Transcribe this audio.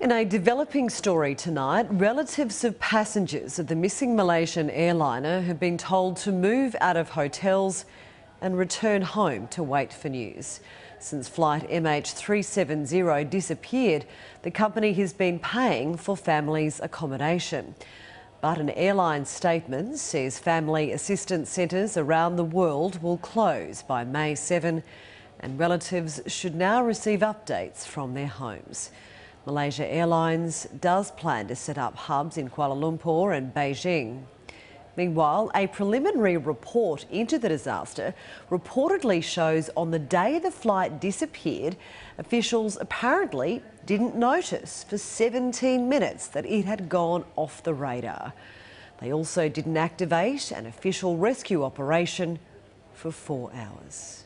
In a developing story tonight, relatives of passengers of the missing Malaysian airliner have been told to move out of hotels and return home to wait for news. Since flight MH370 disappeared, the company has been paying for families' accommodation. But an airline statement says family assistance centres around the world will close by May 7 and relatives should now receive updates from their homes. Malaysia Airlines does plan to set up hubs in Kuala Lumpur and Beijing. Meanwhile, a preliminary report into the disaster reportedly shows on the day the flight disappeared, officials apparently didn't notice for 17 minutes that it had gone off the radar. They also didn't activate an official rescue operation for four hours.